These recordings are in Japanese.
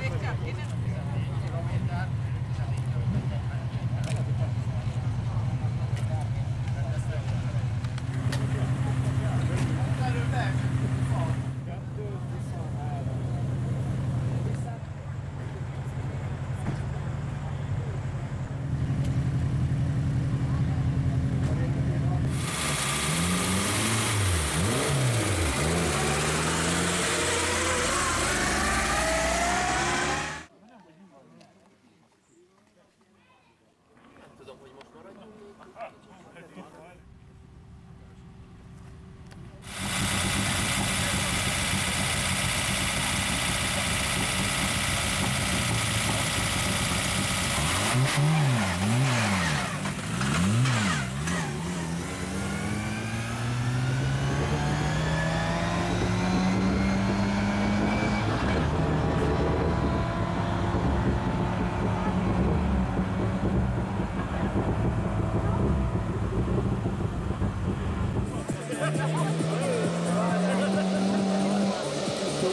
Hatta Mm-hmm.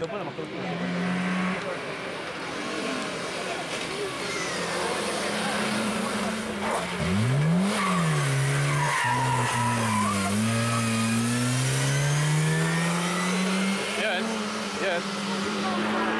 Dopo la macchina. Yes, yes.